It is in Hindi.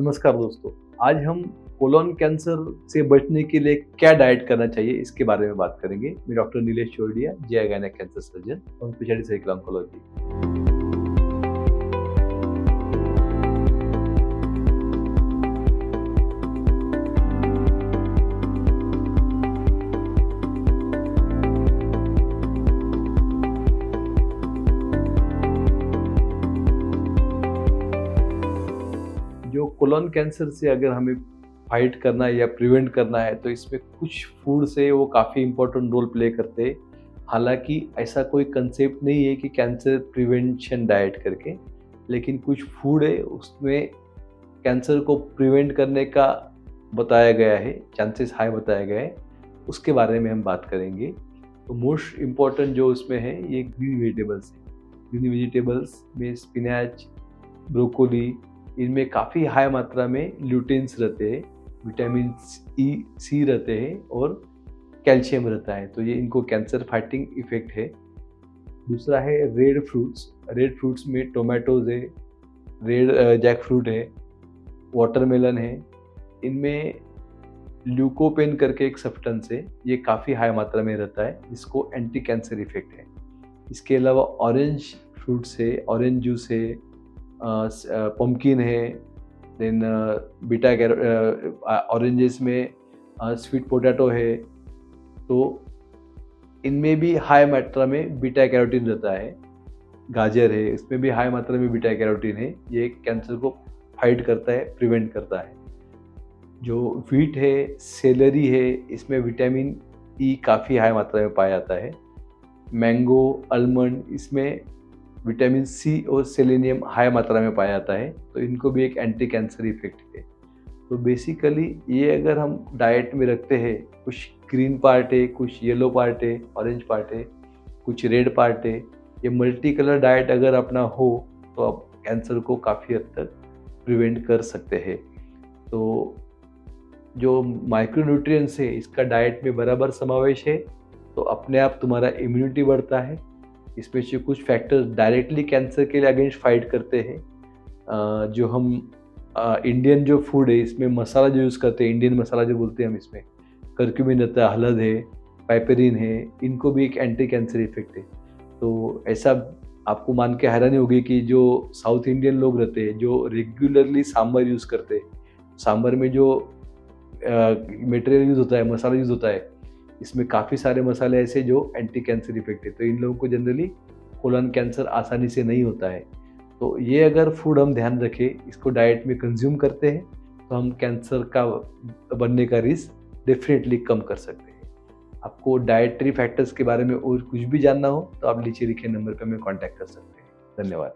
नमस्कार दोस्तों। आज हम कोलोन कैंसर से बचने के लिए क्या डाइट करना चाहिए, इसके बारे में बात करेंगे। मैं डॉक्टर नीलेश चोरडिया, जय गायना कैंसर सर्जन और स्पेशलिस्ट सर्जिकल ऑन्कोलॉजी जो कोलोन कैंसर से अगर हमें फाइट करना है या प्रिवेंट करना है तो इसमें कुछ फ़ूड से वो काफ़ी इम्पोर्टेंट रोल प्ले करते हैं। हालाँकि ऐसा कोई कंसेप्ट नहीं है कि कैंसर प्रिवेंशन डाइट करके, लेकिन कुछ फ़ूड है, उसमें कैंसर को प्रिवेंट करने का बताया गया है चांसेस हाई बताया गया है। उसके बारे में हम बात करेंगे। तो मोस्ट इंपॉर्टेंट जो उसमें है, ये ग्रीन वेजिटेबल्स है। ग्रीन वेजिटेबल्स में स्पिनच ब्रोकोली इनमें काफ़ी हाई मात्रा में ल्यूटेंस रहते हैं, विटामिन ई सी रहते हैं और कैल्शियम रहता है। तो ये इनको कैंसर फाइटिंग इफ़ेक्ट है। दूसरा है रेड फ्रूट्स। रेड फ्रूट्स में टोमेटोज है, रेड जैक फ्रूट है, वाटरमेलन है। इनमें ल्यूकोपेन करके एक सब्सटेंस है, ये काफ़ी हाई मात्रा में रहता है। इसको एंटी कैंसर इफ़ेक्ट है। इसके अलावा ऑरेंज फ्रूट्स है ऑरेंज जूस है पम्पकिन है देन बीटा कैर ऑरेंजेस में स्वीट पोटैटो है तो इनमें भी हाई मात्रा में बीटा कैरोटीन रहता है। गाजर है, इसमें भी हाई मात्रा में बीटा कैरोटीन है। ये कैंसर को फाइट करता है प्रिवेंट करता है। जो वीट है सेलरी है, इसमें विटामिन ई काफ़ी हाई मात्रा में पाया जाता है। मैंगो आलमंड इसमें विटामिन सी और सेलेनियम हाई मात्रा में पाया जाता है तो इनको भी एक एंटी कैंसर इफ़ेक्ट है। तो बेसिकली ये अगर हम डाइट में रखते हैं, कुछ ग्रीन पार्ट है, कुछ येलो पार्ट है ऑरेंज पार्ट है, कुछ रेड पार्ट है, ये मल्टी कलर डाइट अगर अपना हो तो आप कैंसर को काफ़ी हद तक प्रिवेंट कर सकते हैं। तो जो माइक्रोन्यूट्रिएंट्स है, इसका डाइट में बराबर समावेश है तो अपने आप तुम्हारा इम्यूनिटी बढ़ता है इसमें से कुछ फैक्टर्स डायरेक्टली कैंसर के लिए अगेंस्ट फाइट करते हैं। जो हम इंडियन जो फ़ूड है, इसमें मसाला जो यूज़ करते हैं इंडियन मसाला जो बोलते हैं हम इसमें करक्यूमिन रहता है, हलद है पाइपरिन है, इनको भी एक एंटी कैंसर इफ़ेक्ट है। तो ऐसा आपको मान के हैरानी होगी कि जो साउथ इंडियन लोग रहते हैं, जो रेगुलरली सांभर यूज़ करते हैं, सांभर में जो मटेरियल यूज़ होता है, मसाला यूज़ होता है इसमें काफ़ी सारे मसाले ऐसे जो एंटी कैंसर इफ़ेक्ट है। तो इन लोगों को जनरली कोलन कैंसर आसानी से नहीं होता है। तो ये अगर फ़ूड हम ध्यान रखें, इसको डाइट में कंज्यूम करते हैं तो हम कैंसर का बनने का रिस्क डेफिनेटली कम कर सकते हैं। आपको डाइटरी फैक्टर्स के बारे में और कुछ भी जानना हो तो आप नीचे लिखे नंबर पर हमें कॉन्टैक्ट कर सकते हैं। धन्यवाद।